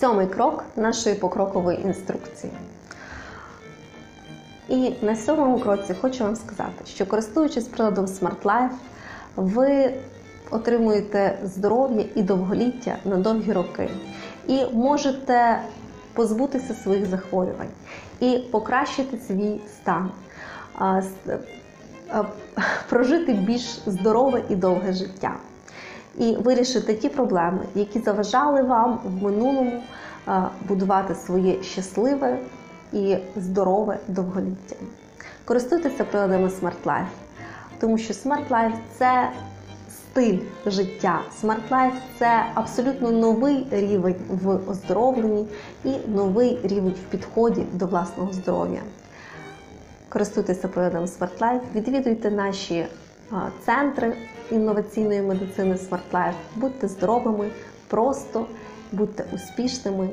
Сьомий крок нашої покрокової інструкції. І на сьомому кроці хочу вам сказати, що користуючись приладом Smart Life, ви отримуєте здоров'я і довголіття на довгі роки, і можете позбутися своїх захворювань і покращити свій стан, прожити більш здорове і довге життя. І вирішити ті проблеми, які заважали вам в минулому будувати своє щасливе і здорове довголіття. Користуйтеся приладами Smart Life, тому що Smart Life – це стиль життя. Smart Life – це абсолютно новий рівень в оздоровленні і новий рівень в підході до власного здоров'я. Користуйтеся приладом Smart Life, відвідуйте наші центри інноваційної медицини Life. Будьте здоровими, просто будьте успішними